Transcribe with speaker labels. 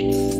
Speaker 1: Bye.